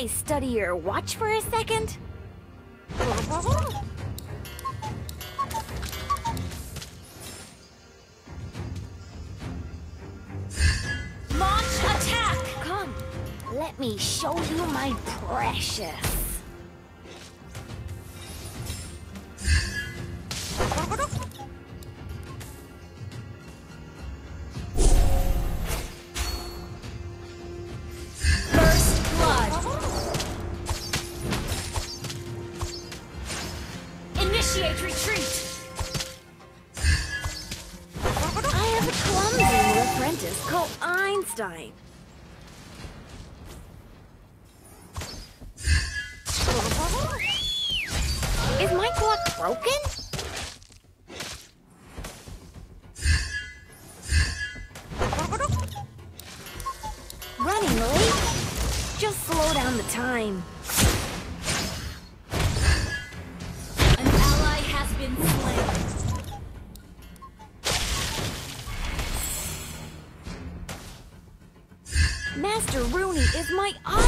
I study your watch for a second? Launch attack! Come, let me show you my precious. Initiate retreat. I have a clumsy new apprentice called Einstein. Is my clock broken? Running late? Just slow down the time. Is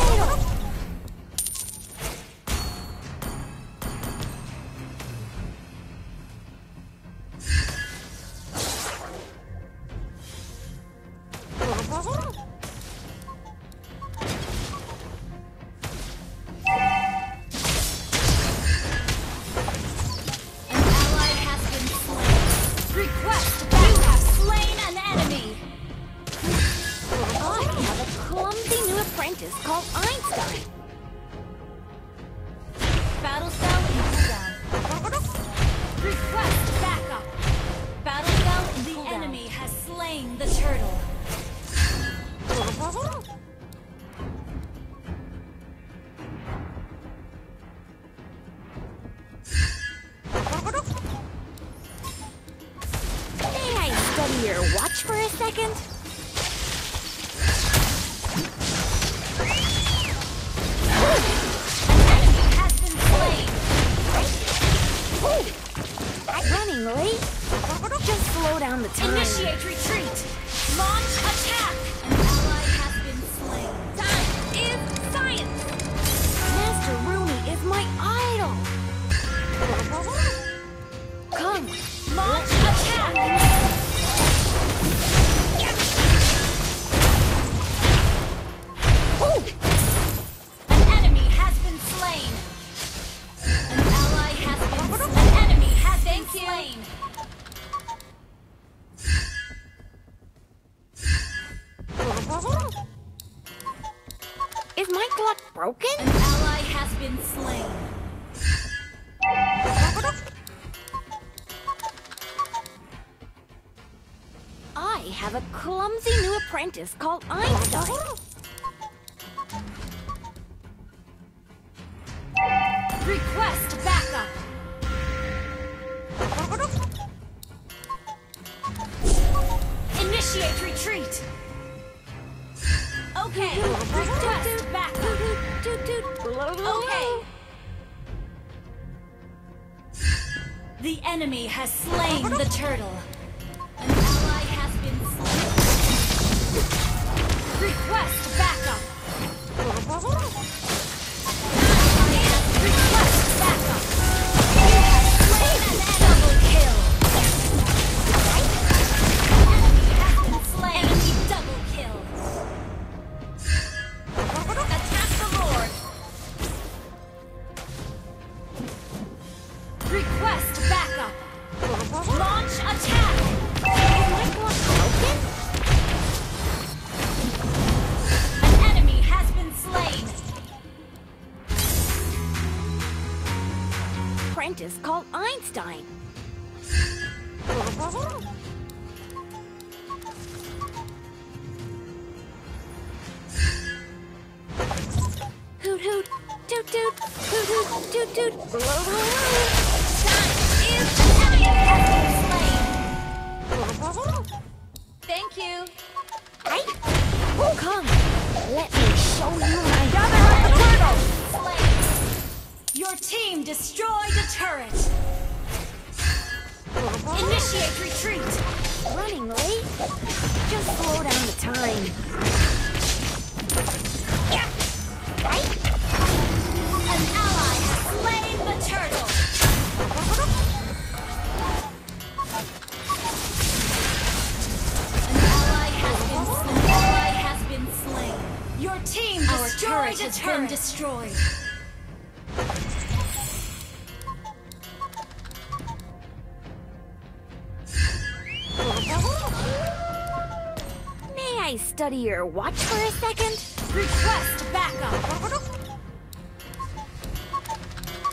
apprentice called Einstein. Battle spell in cooldown. Request backup. Battle cell the enemy has slain the turtle. May I study your watch for a second? Late? Just slow down the time. Initiate retreat. Launch attack. Clock broken? An ally has been slain. I have a clumsy new apprentice called Einstein. Request backup. Initiate retreat. Okay. Request. Okay. The enemy has slain the turtle. Request backup. Launch attack. An enemy has been slain. Apprentice called Einstein. Hoot hoot, toot toot, hoot hoot, toot toot. Thank you. Hey, oh, come, let me show you my gather Slain. Your team destroyed a turret. Initiate retreat. Running late? Just slow down the time. Yeah. Right? has been destroyed. May I study your watch for a second? Request backup.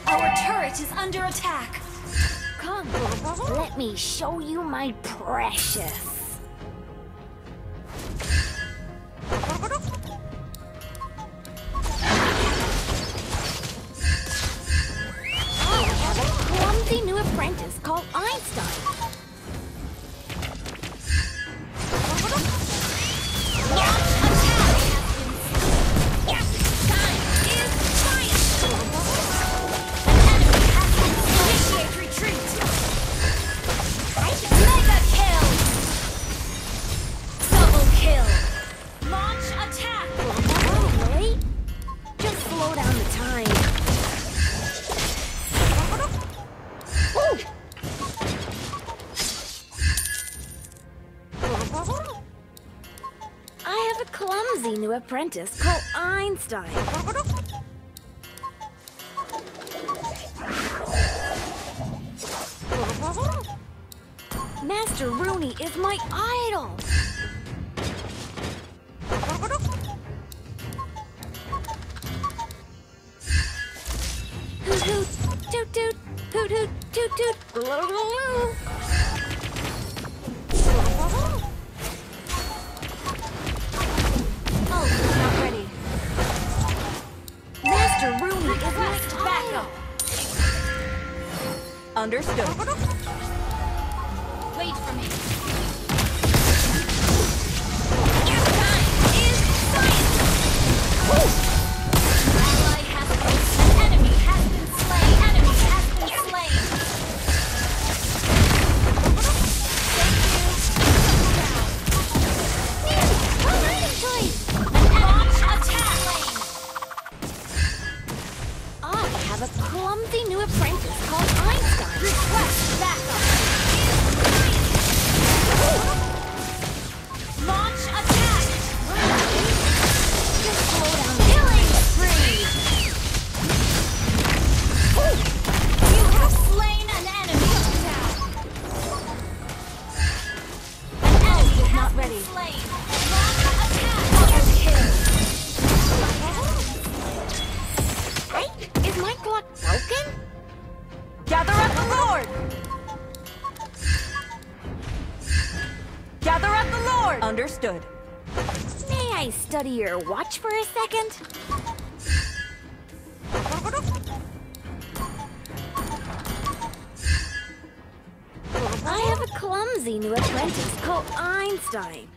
Our turret is under attack. Come, let me show you my precious. a clumsy new apprentice called Einstein. Master Rooney is my idol. Hoot hoot, toot toot, hoot hoot, toot toot. Understood. Wait for me. have a clumsy new apprentice called Einstein. Request backup. Here, watch for a second? I have a clumsy new apprentice called Einstein.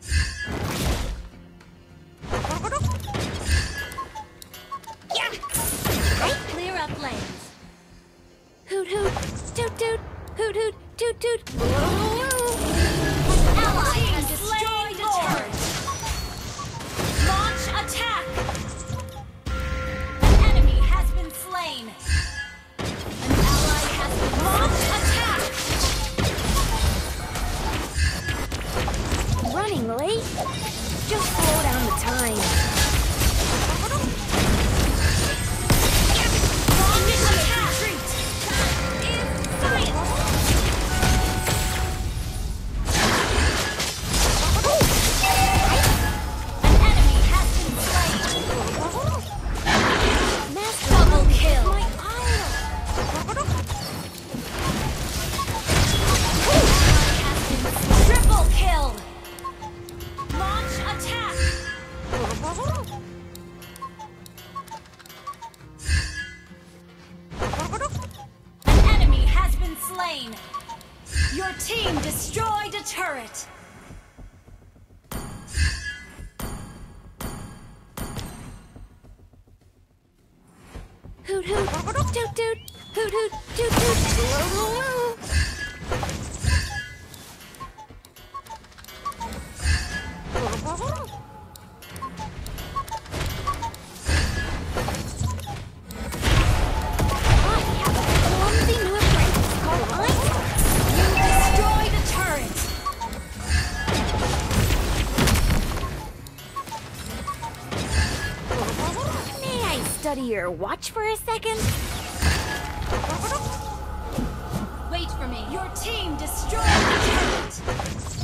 An enemy has been slain. Your team destroyed a turret. Study your watch for a second? Wait for me. Your team destroyed the turret.